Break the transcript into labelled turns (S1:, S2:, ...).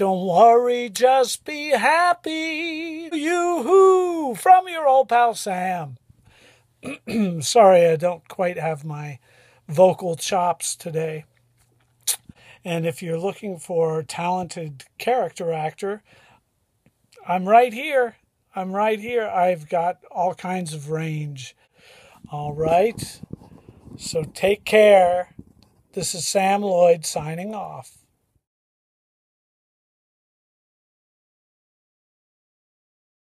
S1: Don't worry, just be happy. You hoo from your old pal Sam. Sorry, I don't quite have my vocal chops today. And if you're looking for a talented character actor, I'm right here. I'm right here. I've got all kinds of range. All right. So take care. This is Sam Lloyd signing off.